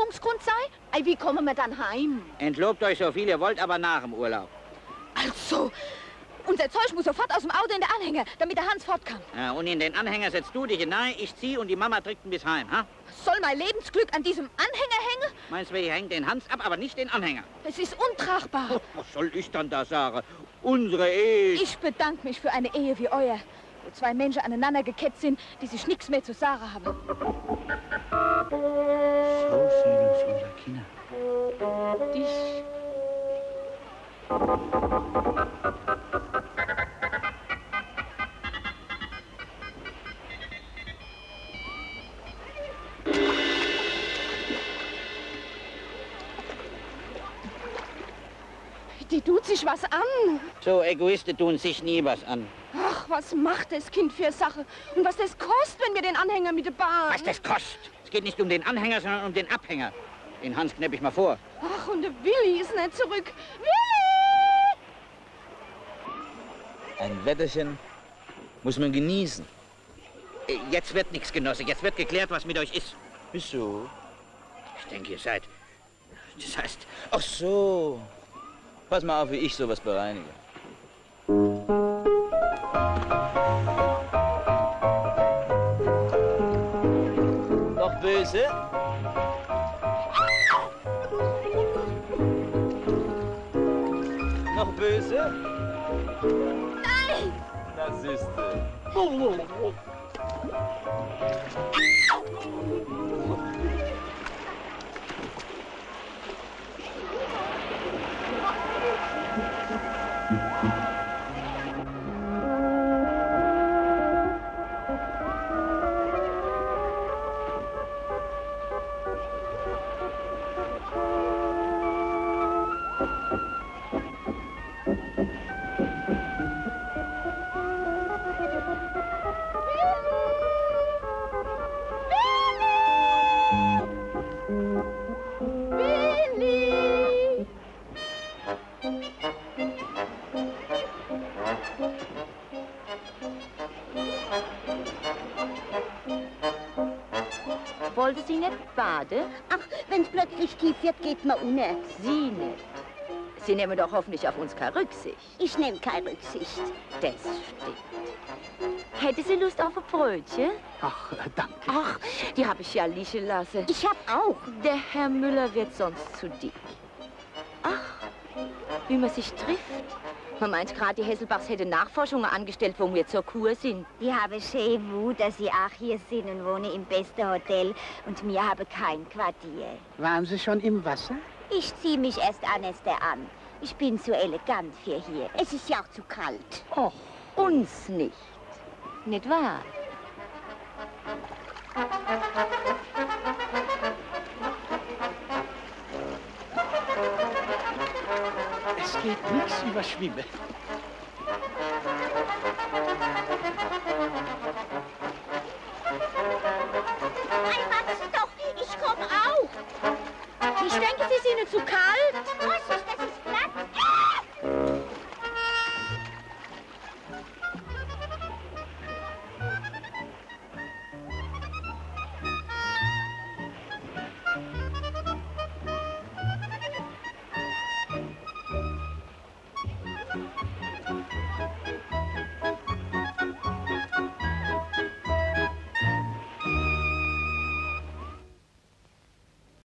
Absprungsgrund sei? Ei, wie kommen wir dann heim? Entlobt euch so viel ihr wollt, aber nach dem Urlaub. Also, unser Zeug muss sofort aus dem Auto in der Anhänger, damit der Hans fort kann. Ja, und in den Anhänger setzt du dich hinein, ich zieh und die Mama trägt ihn bis heim, ha? Soll mein Lebensglück an diesem Anhänger hängen? Meinst du, ich häng den Hans ab, aber nicht den Anhänger? Es ist untragbar. Oh, was soll ich dann da sagen? Unsere Ehe. Ich bedanke mich für eine Ehe wie euer, wo zwei Menschen aneinander gekettet sind, die sich nichts mehr zu sagen haben. So sehen uns unsere Kinder. Dich. Die tut sich was an. So Egoisten tun sich nie was an. Ach, was macht das Kind für Sache? Und was das kostet, wenn wir den Anhänger mit der Bahn... Was das kostet? Es geht nicht um den Anhänger, sondern um den Abhänger. Den Hans knepp ich mal vor. Ach, und der Willi ist nicht zurück. Willi! Ein Wetterchen muss man genießen. Äh, Jetzt wird nichts, Genosse. Jetzt wird geklärt, was mit euch ist. Wieso? Ich denke, ihr seid... Das heißt, Ach so. Pass mal auf, wie ich sowas bereinige. Noch böse? Noch böse? Nein! Na siehste. Wollte sie nicht baden? Ach, wenn's plötzlich tief wird, geht man unter. Sie nicht. Sie nehmen doch hoffentlich auf uns keine Rücksicht. Ich nehme keine Rücksicht. Das stimmt. Hätte sie Lust auf ein Brötchen? Ach, äh, danke. Ach, die habe ich ja liegen lassen. Ich hab auch. Der Herr Müller wird sonst zu dick. Ach, wie man sich trifft. Man meint gerade, die Hesselbachs hätte Nachforschungen angestellt, wo wir zur Kur sind. Ich habe schön Wut, dass Sie auch hier sind und wohne im besten Hotel. Und mir habe kein Quartier. Waren Sie schon im Wasser? Ich ziehe mich erst an Esther an. Ich bin zu elegant für hier. Es ist ja auch zu kalt. Och, Uns nicht. Nicht wahr? es geht nichts über Schwimmen. Ich denke, Sie sind Ihnen zu kalt.